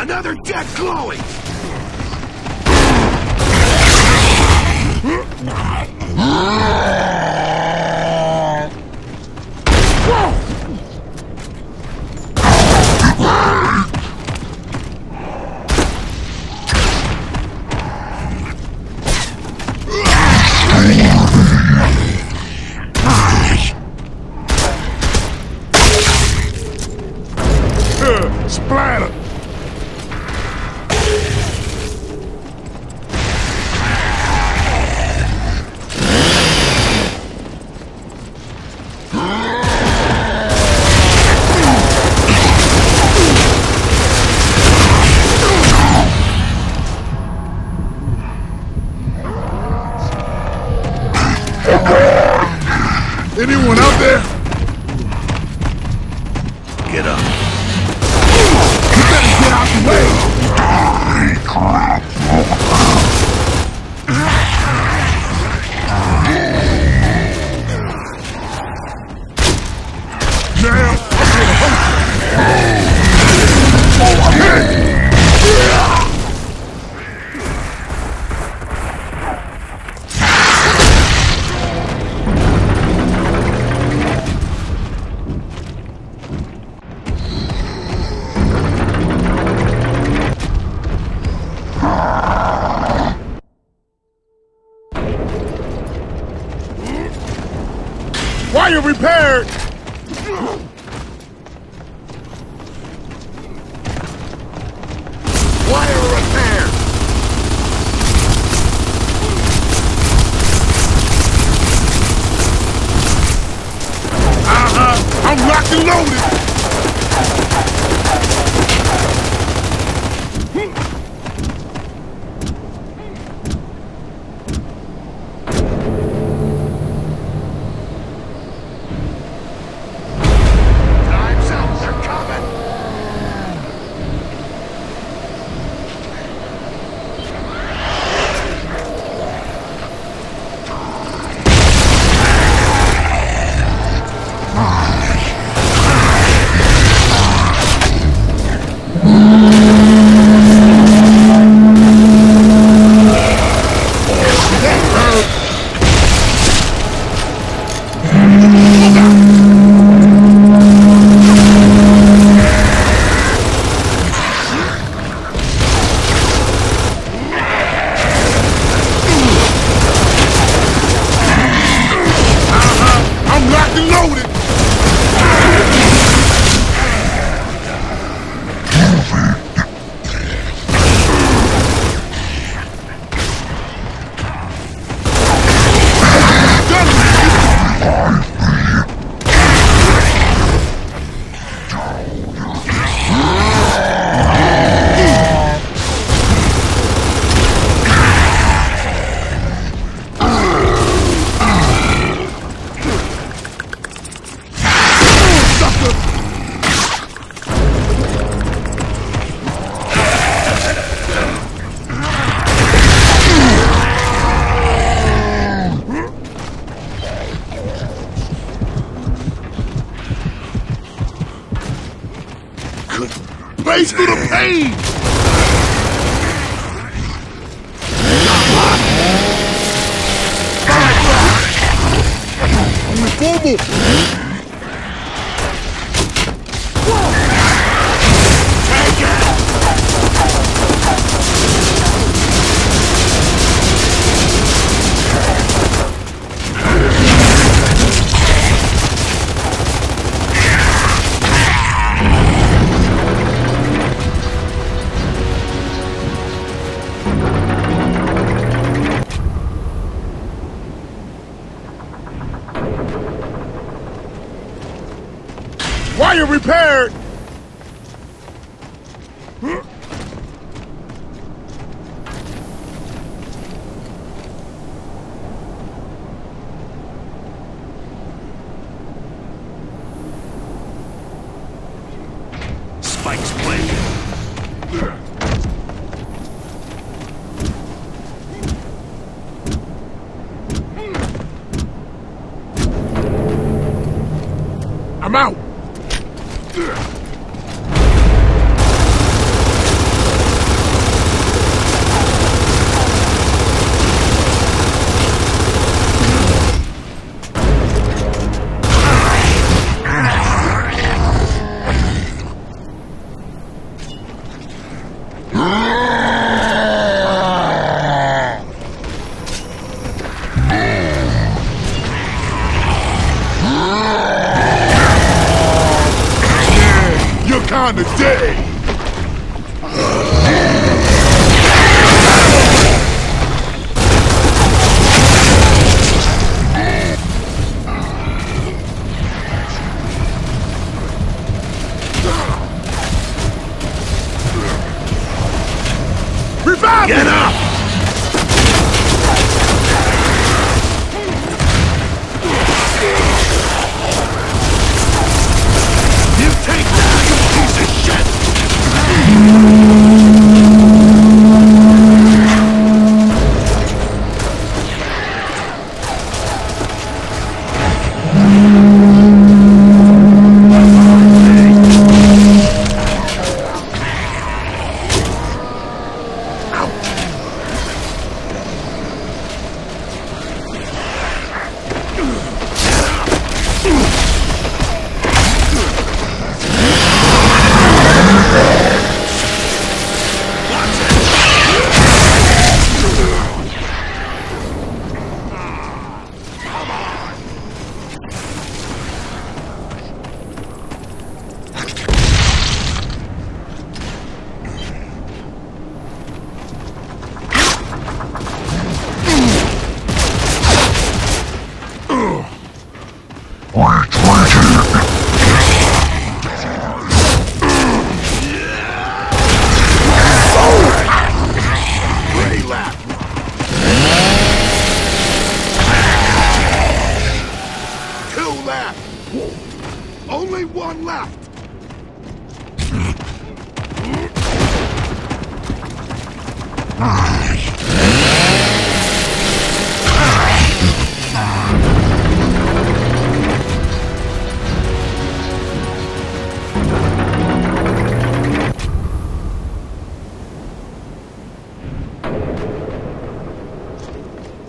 Another jet glowing! And loaded! Uniformo!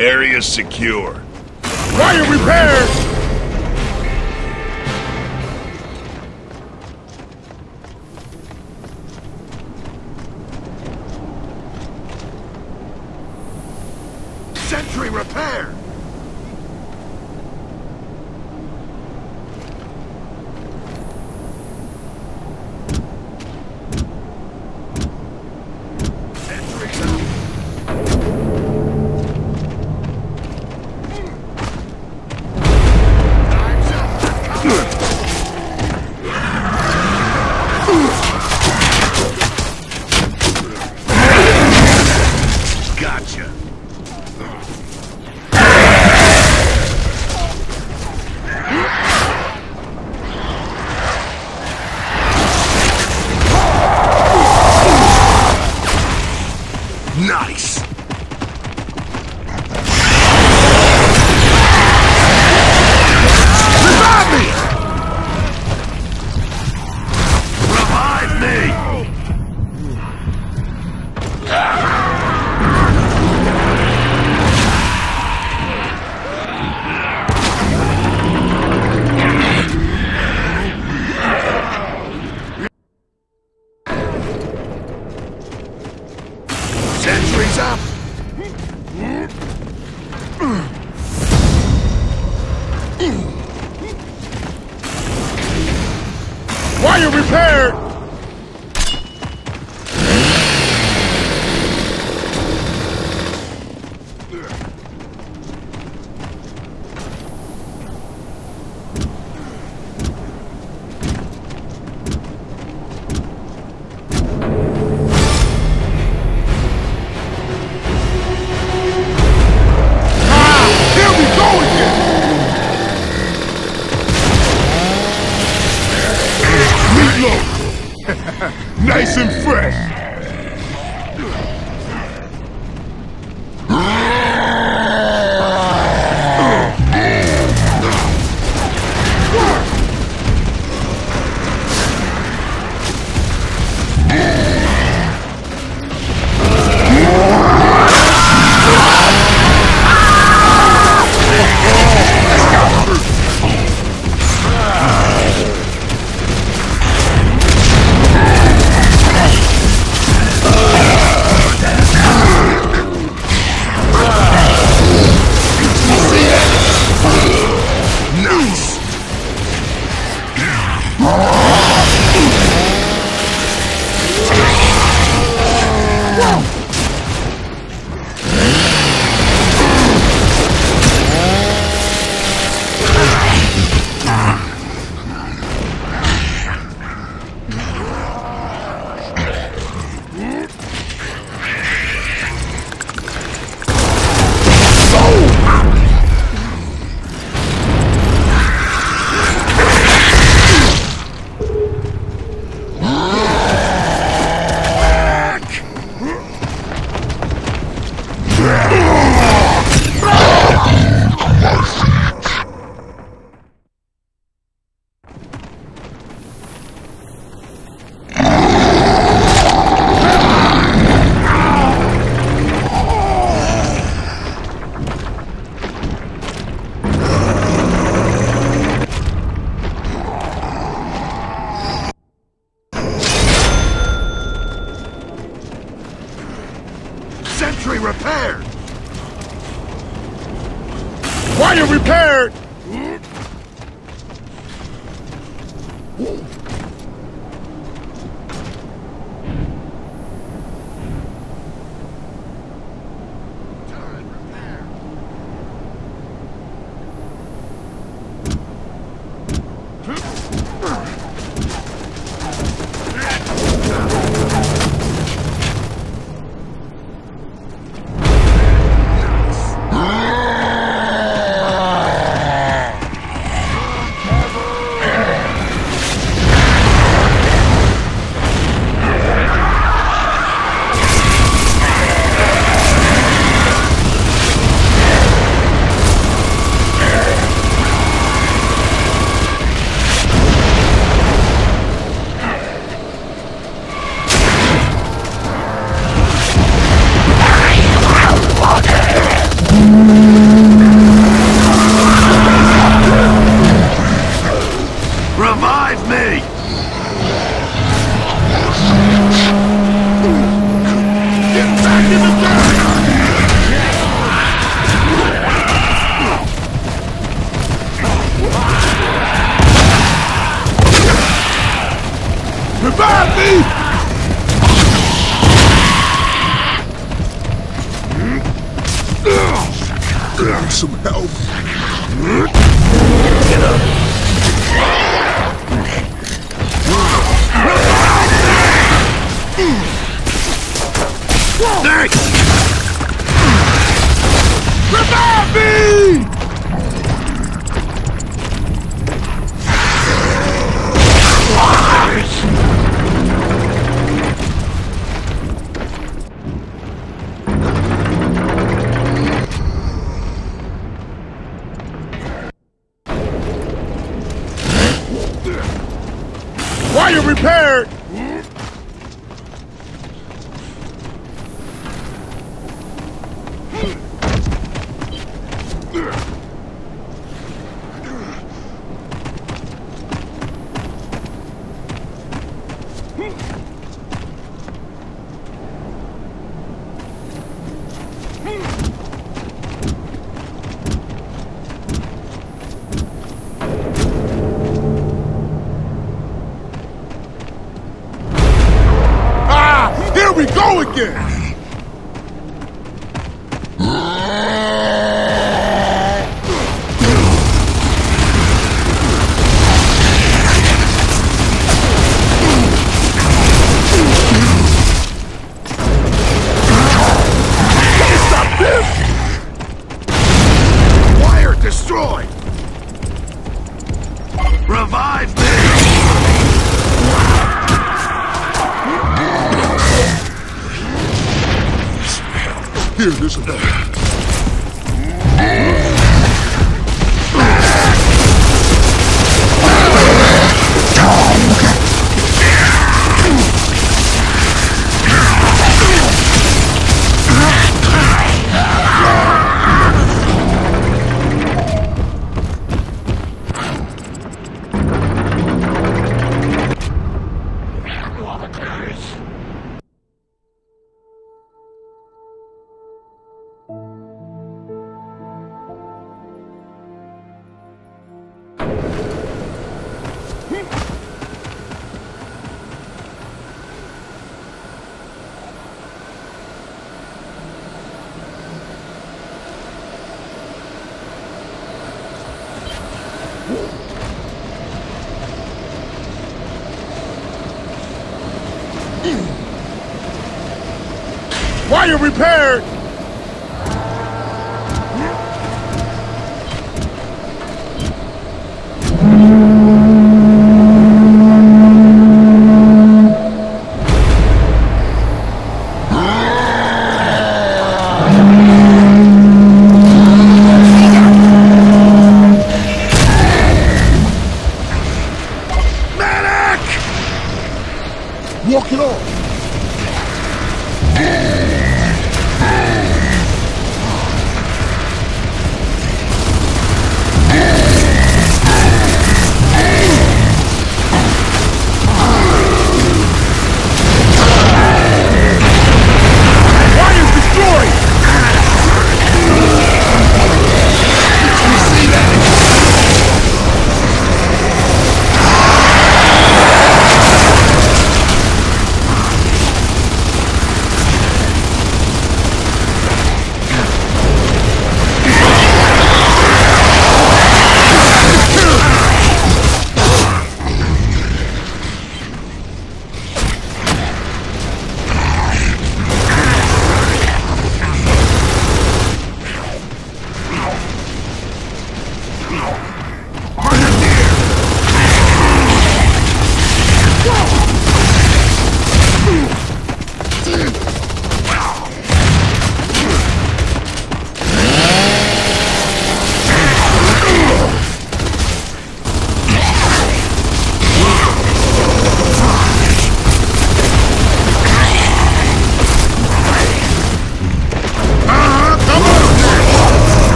Area secure. Wire repaired!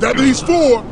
That leaves four.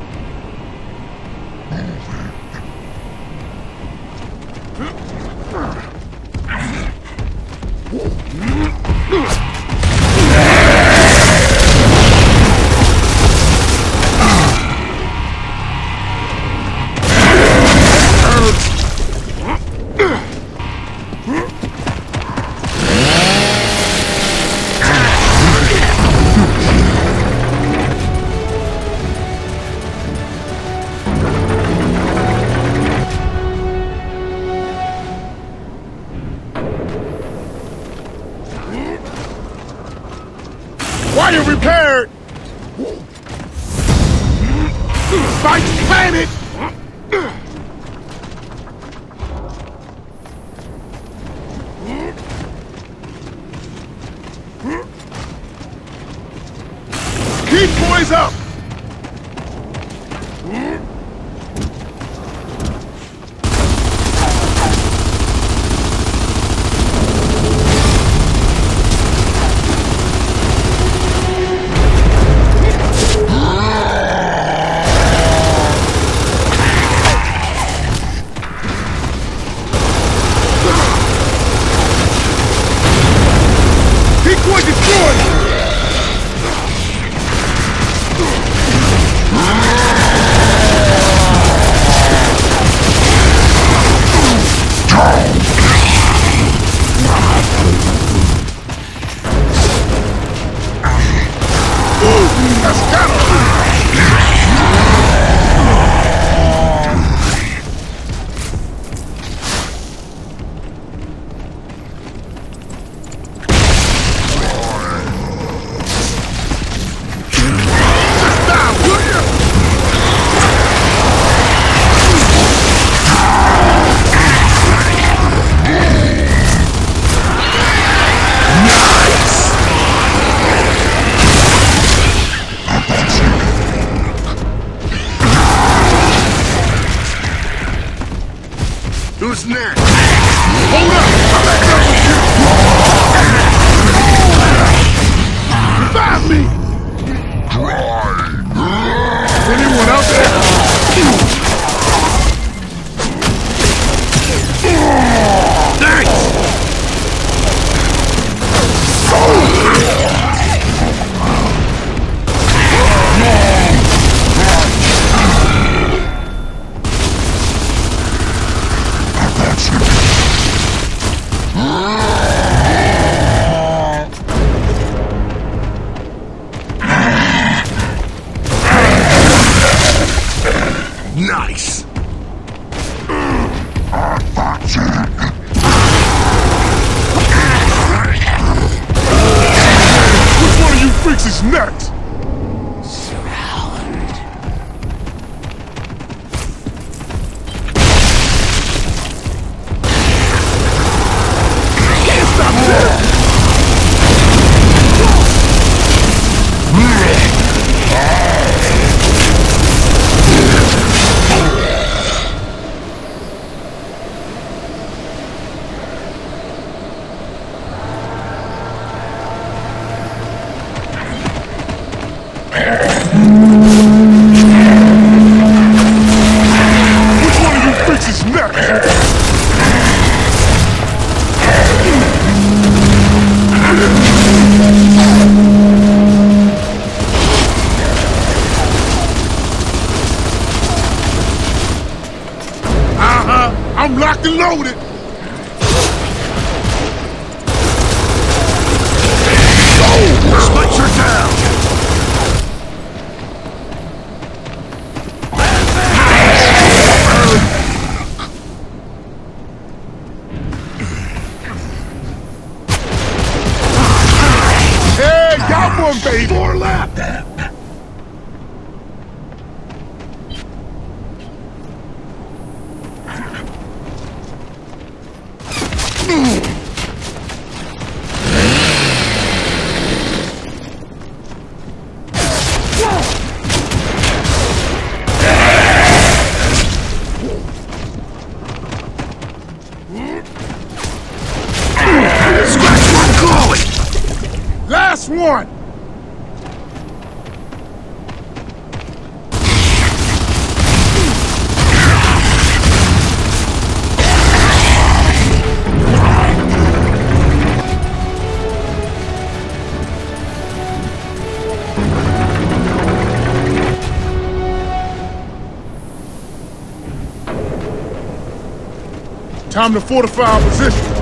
Time to fortify our position.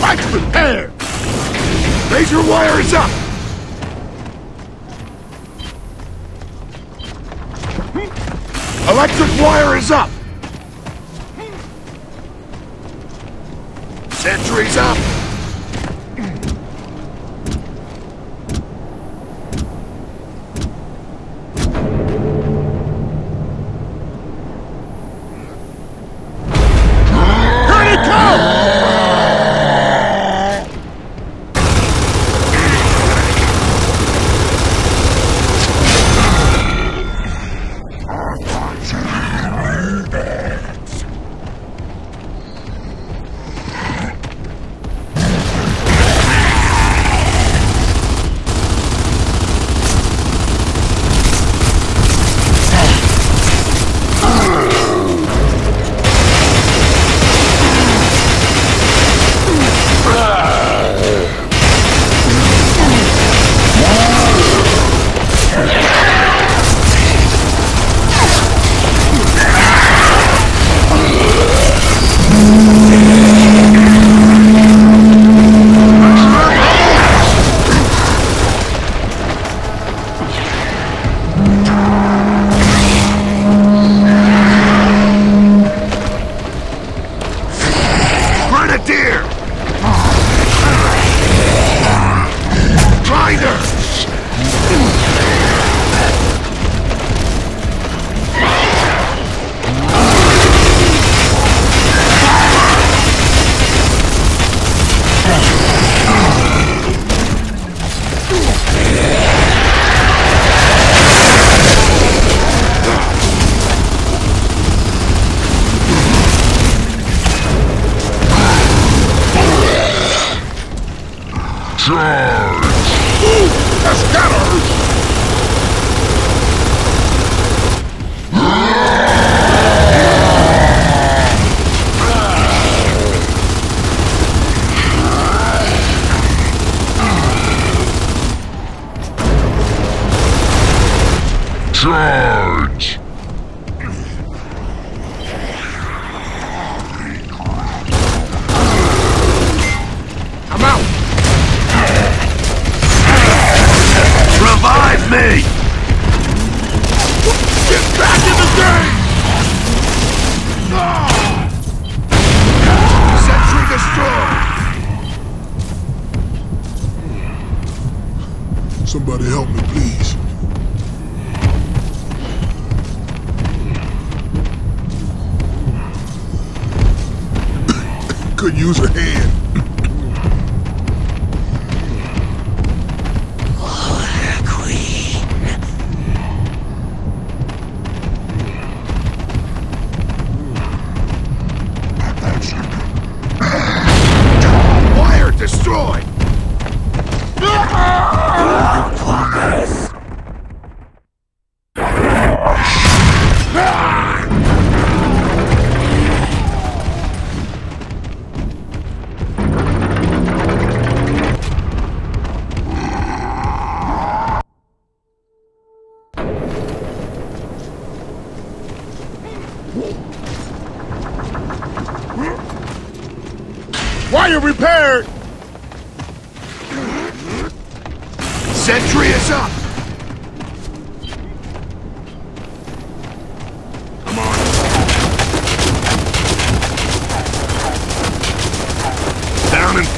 Lights prepared! Laser wire is up! Electric wire is up! Sentry's up!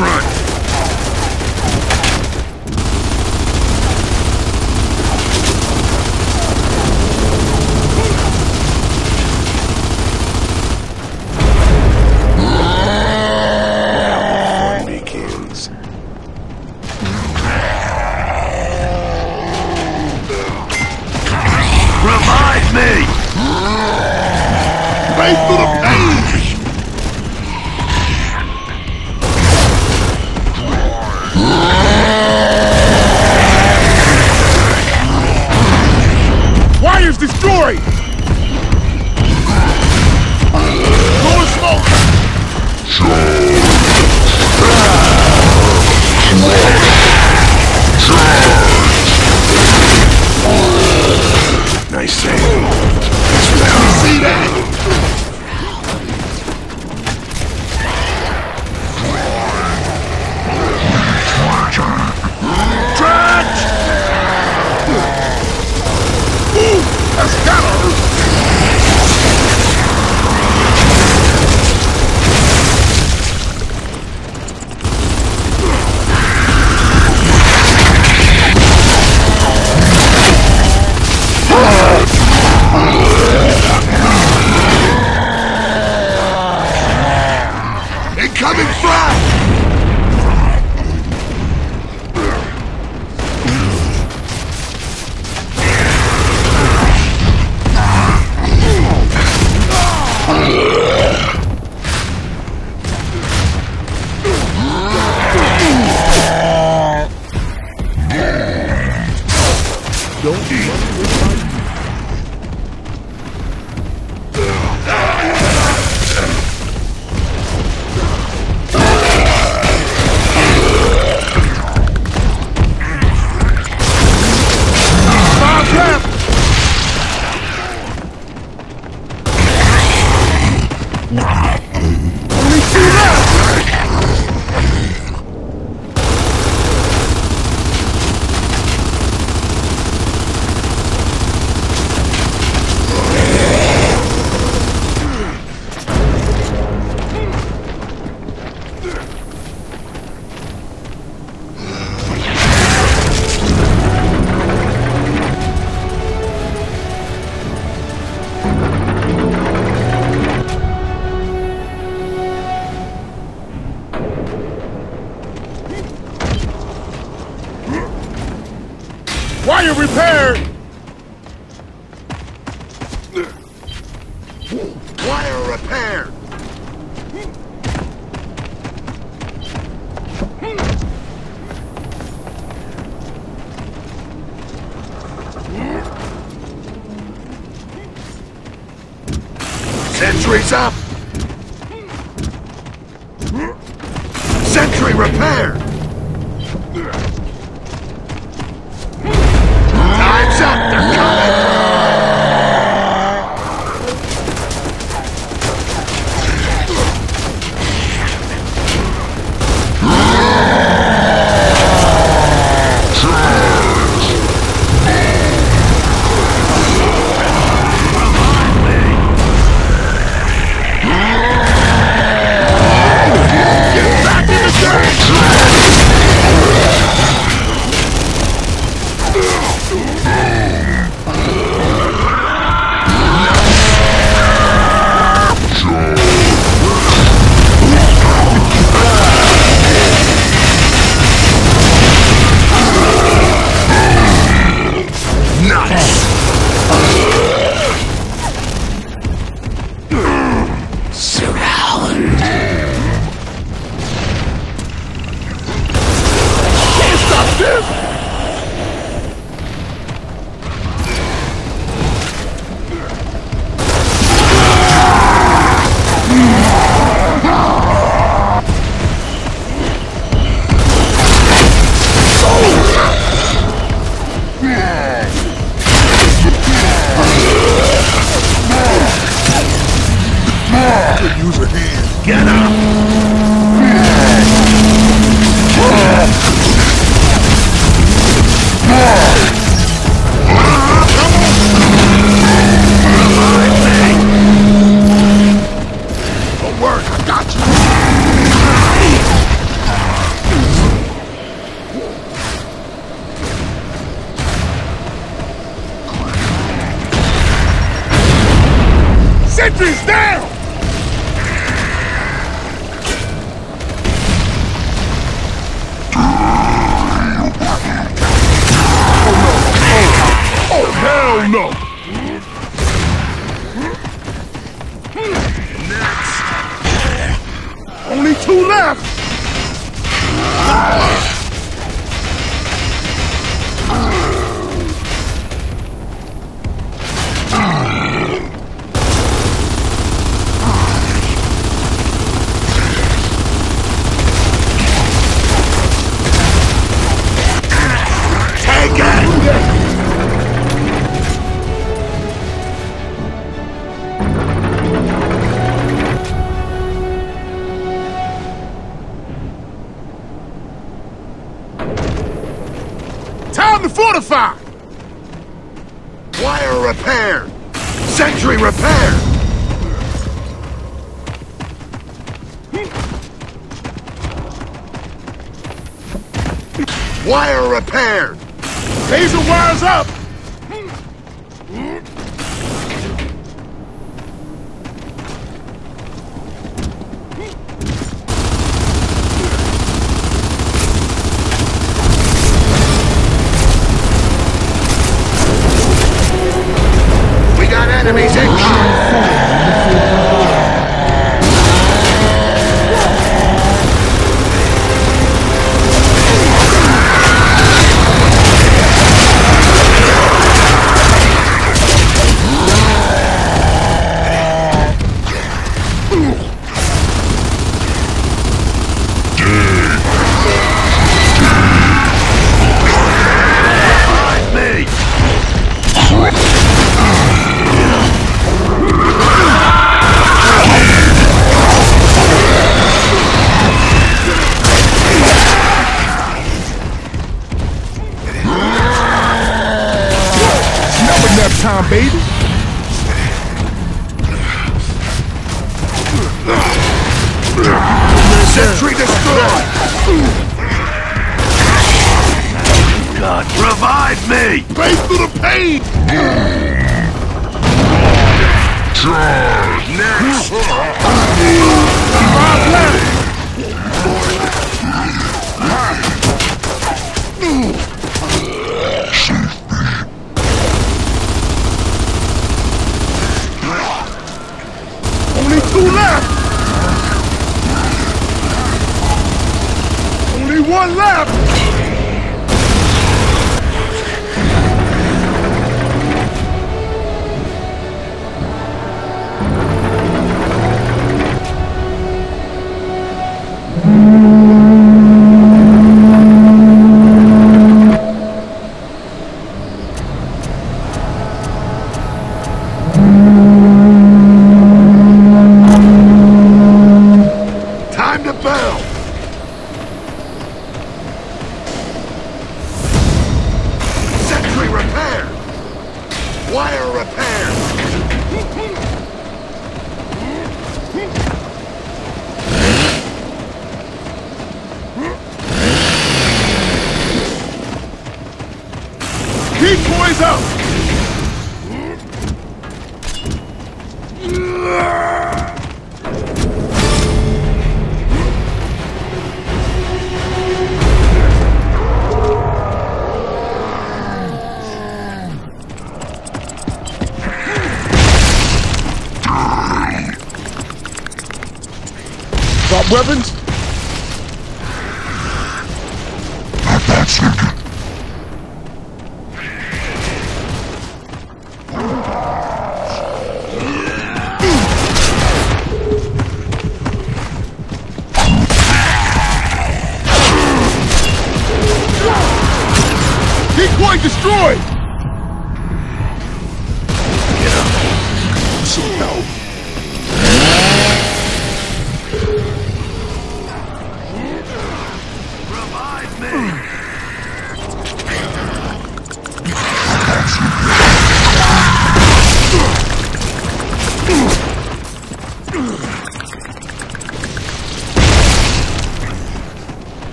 front. Don't eat. Sentry destroyed! God, revive me! Face through the pain! Charge! Next! Five left! left! weapons? Not bad, Snicker. Destroyed!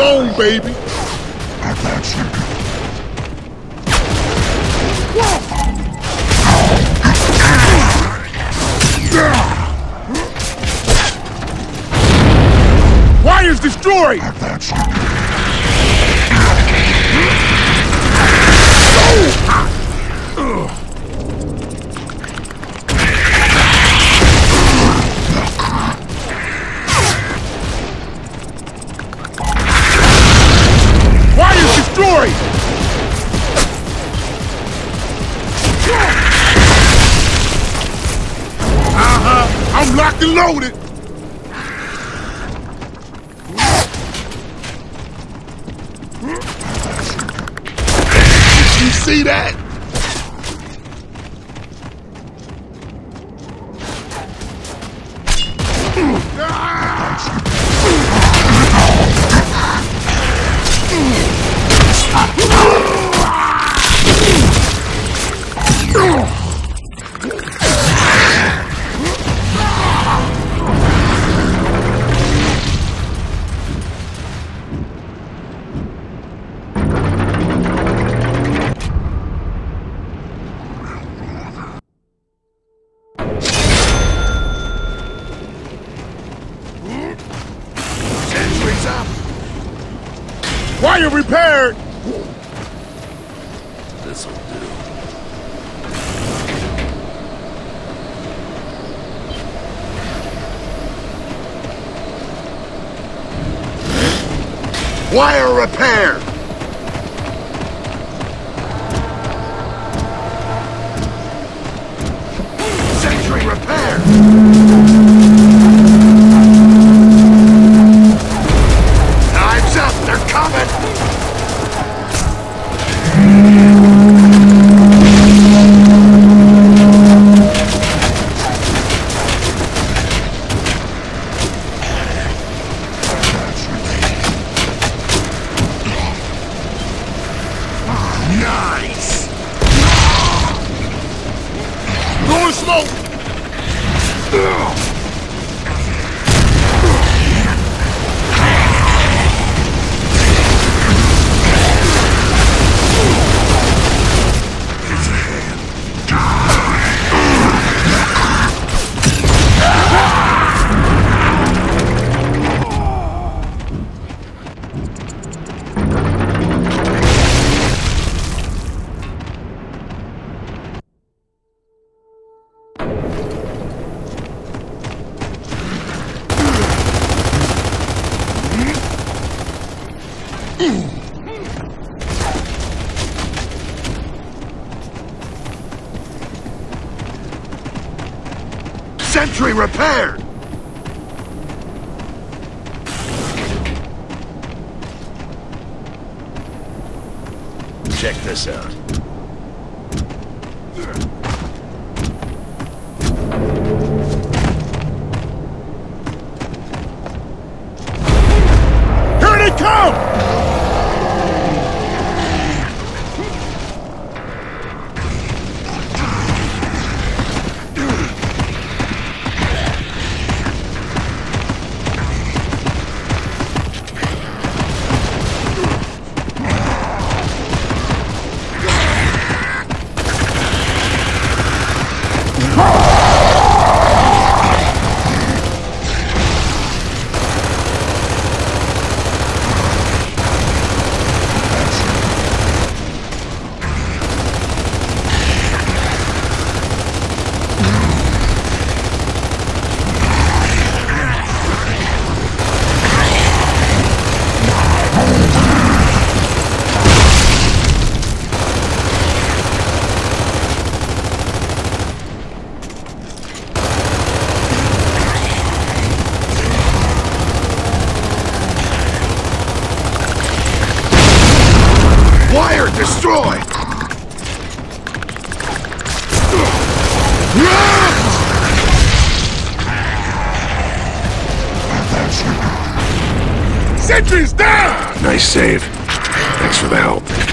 on, baby. Repaired! Sentry's down! Nice save. Thanks for the help.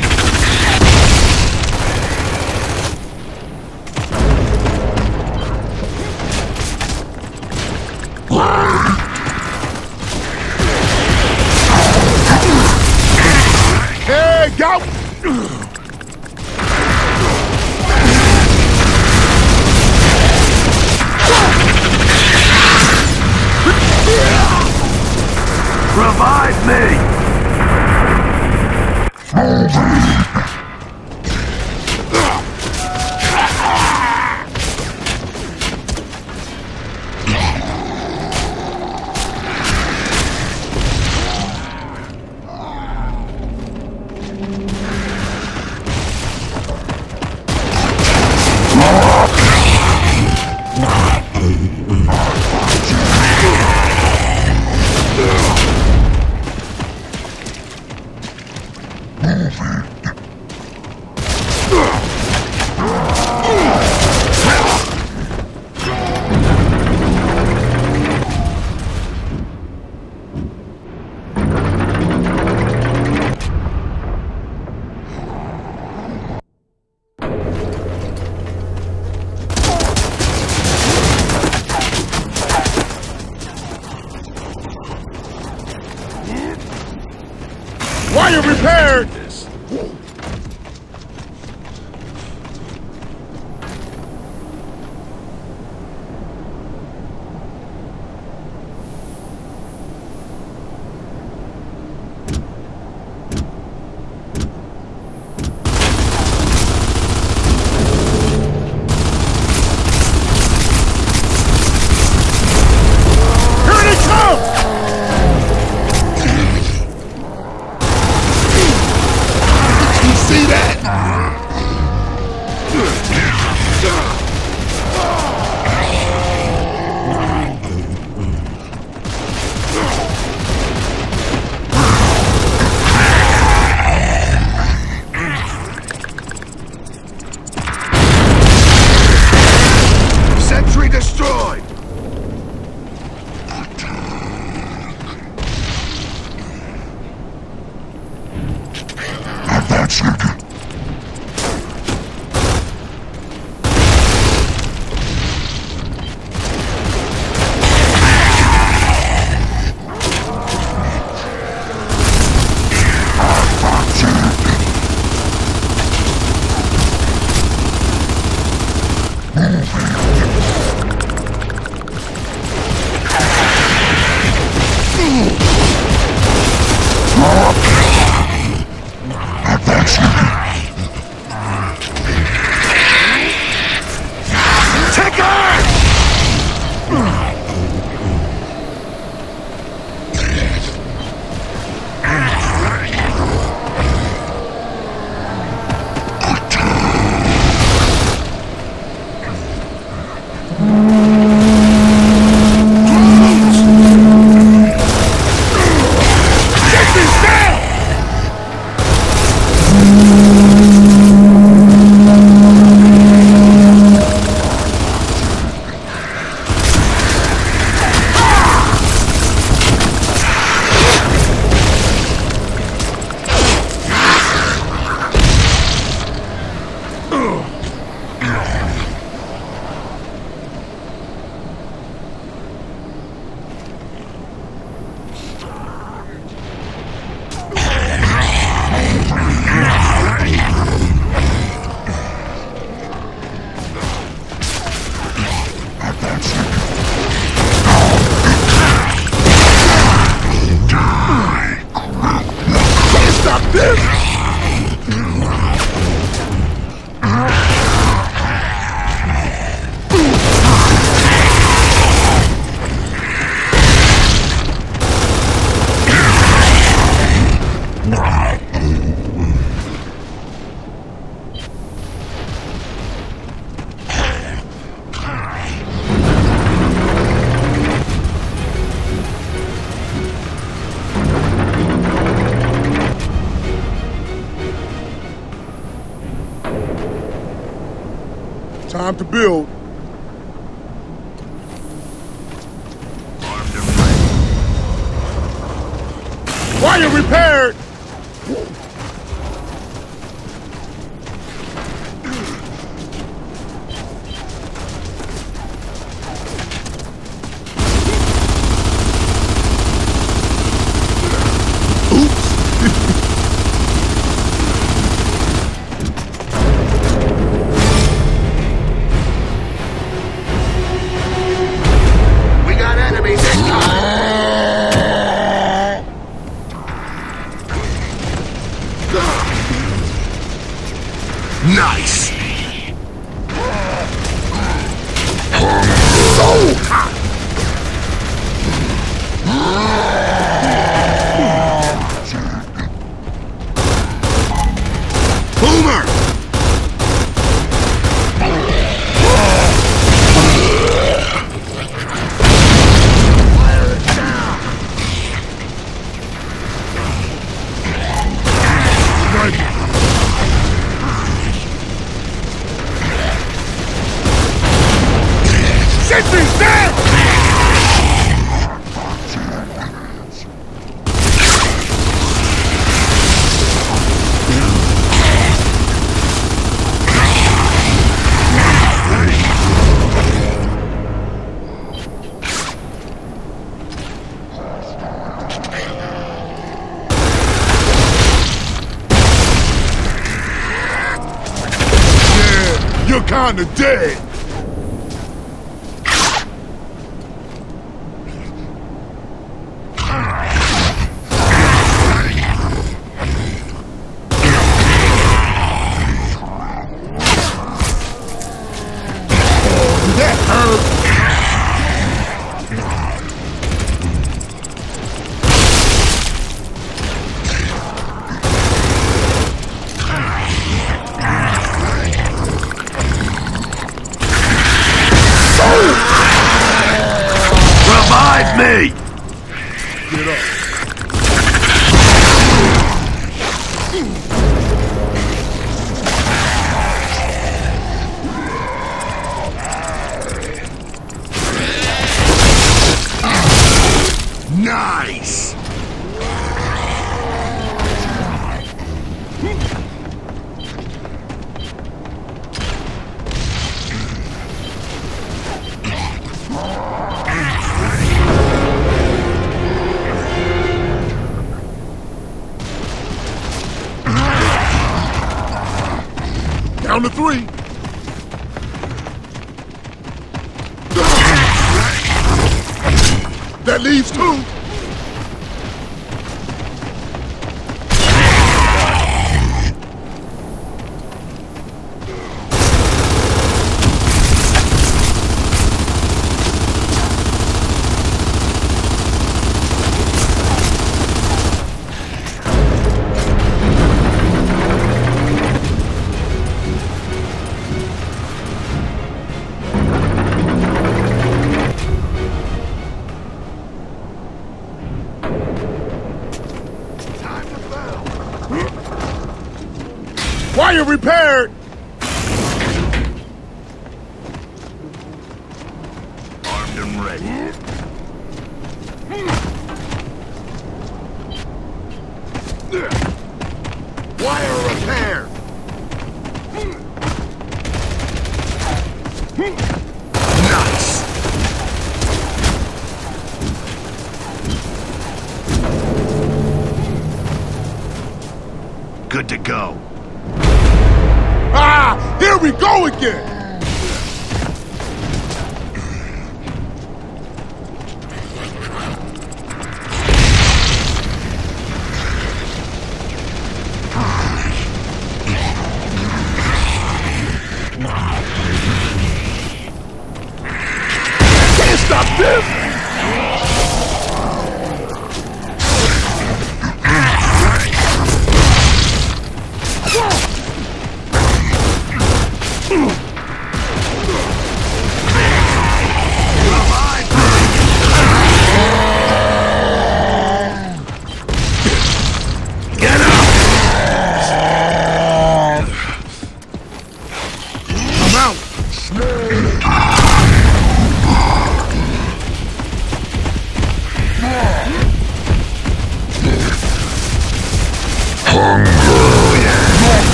Nice! Dead.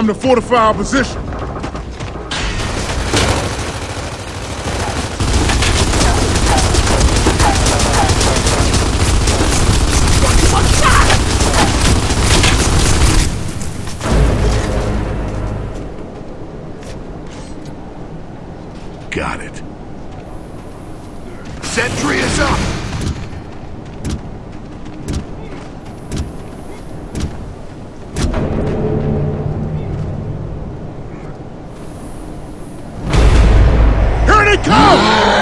Time to fortify our position. it go!